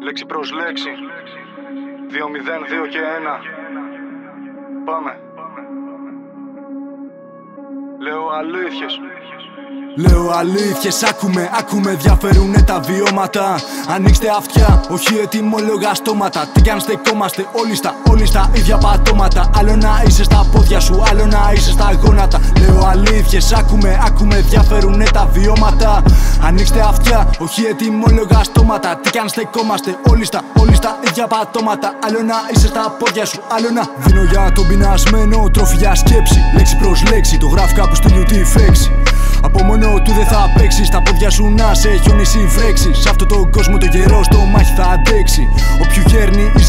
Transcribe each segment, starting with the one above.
Λέξη προς λέξη. 2-0, 2 και 1 Πάμε Λέω αλήθειες Λέω αλήθειες, άκουμε, άκουμε, διαφέρουνε τα βιώματα. Ανοίξτε αυτιά, όχι ετοιμόλογα στόματα. Τι κι αν στεκόμαστε όλοι στα, όλοι στα ίδια πατώματα. Άλλο να είσαι στα πόδια σου, άλλο να είσαι στα γόνατα. Λέω αλήθειες, άκουμε, άκουμε, διαφέρουνε τα βιώματα. Ανοίξτε αυτιά, όχι ετοιμόλογα στόματα. Τι κι αν στεκόμαστε όλοι στα, όλοι στα ίδια πατώματα. Άλλο να είσαι στα πόδια σου, άλλο να. Δίνω για τον πεινασμένο τροφή για σκέψη. Λέξη προς λέξη, το γράφω κάπου στη λιωτή φέξη. Από μόνο του δεν θα παίξεις. Τα πόδια σου να σε χιονίσει βρέξει. Σε αυτόν τον κόσμο το γερό στο μάχη θα αντέξει.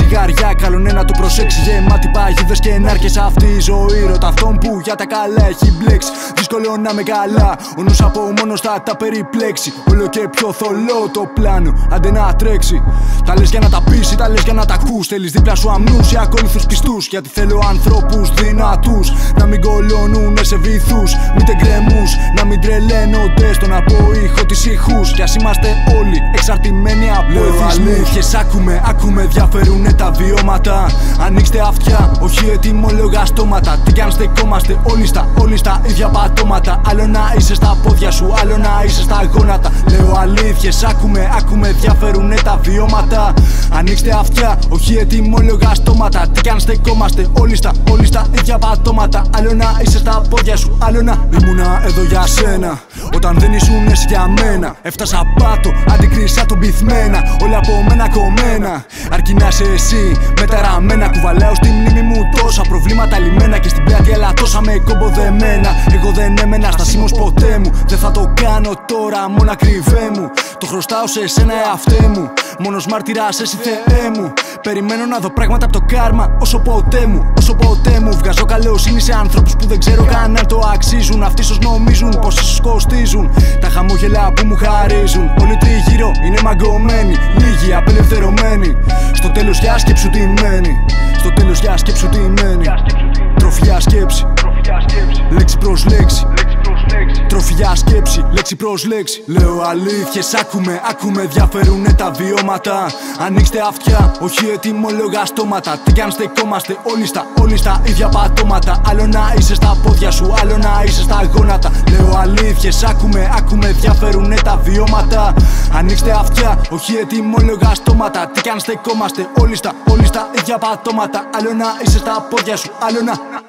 Όποιου γέρνει η ζυγαριά, καλό είναι να το προσέξει. Γεμάτη παγίδε και ενάρκες αυτή η ζωή. Ρώτα αυτόν που για τα καλά έχει μπλέξει. Δύσκολο να με καλά. Ο νους από μόνος θα τα περιπλέξει. Όλο και πιο θολό το πλάνο. Άντε να τρέξει. Τα λες για να τα πει, τα λες για να τα ακούς. Θέλεις δίπλα σου αμνούς ή ακόλουθου πιστούς. Γιατί θέλω ανθρώπους δυνατούς να μην κολώνουν σε βυθούς. Μην τεγκρεμού, να μην τρελαίνονται στον από ήχο της ηχού. Κι ας είμαστε όλοι εξαρτημένοι από Λέω αλήθειε, άκουμε, άκουμε, διαφέρουνε τα βιώματα. Ανοίξτε αυτιά, όχι ετοιμόλογα στόματα. Τι κι αν στεκόμαστε όλοι στα, όλοι στα ίδια πατώματα. Άλλο να είσαι στα πόδια σου, άλλο να είσαι στα γόνατα. Λέω αλήθειες, άκουμε, άκουμε, διαφέρουνε τα βιώματα. Ανοίξτε αυτιά, όχι ετοιμόλογα στόματα. Τι κι αν στεκόμαστε όλοι στα, όλοι στα ίδια πατώματα. Άλλο να είσαι στα πόδια σου, άλλο να ήμουνα εδώ για σένα. Όταν δεν ήσουν εσύ για μένα. Έφτασα πάτο, αντικρίσα τον πυθμένα. Όλα από μένα κομμένα. Αρκεί να είσαι εσύ, μεταραμένα. Κουβαλάω στη μνήμη μου τόσα προβλήματα λιμένα. Και στην πλάτη αλλά τόσα με κομποδεμένα. Εγώ δεν έμενα στα σήμος ποτέ μου. Δεν θα το κάνω τώρα, μόνο ακριβέ μου. Το χρωστάω σε εσένα εαυτέ μου. Μόνος μάρτυρας εσύ Θεέ μου. Περιμένω να δω πράγματα από το κάρμα όσο ποτέ μου. Όσο ποτέ μου βγάζω καλοσύνη σε ανθρώπους που δεν ξέρω καν αν το αξίζουν. Αυτοί ίσως νομίζουν πως ίσως κοστίζουν. Τα χαμόγελα που μου χαρίζουν. Όλοι τριγύρω είναι μαγκωμένοι. Λίγοι απελευθερωμένοι. Στο τέλος για σκέψου τι μένει. Στο τέλος για σκέψου τι μένει. Τροφιά σκέψη. Λέξη προς λέξη. Τροφιά σκέψη, λέξη προς λέξη. Λέω αλήθειες, άκουμε, άκουμε, διαφέρουνε τα βιώματα. Ανοίξτε αυτιά, όχι ετοιμόλογα στόματα. Τι κι αν στεκόμαστε όλοι στα, όλοι στα ίδια πατώματα. Άλλο να είσαι στα πόδια σου, άλλο να είσαι στα γόνατα. Λέω αλήθειες, άκουμε, άκουμε, διαφέρουνε τα βιώματα. Ανοίξτε αυτιά, όχι ετοιμόλογα στόματα. Τι κι αν στεκόμαστε όλοι στα, όλοι στα ίδια πατώματα. Άλλο να είσαι στα πόδια σου, άλλο να.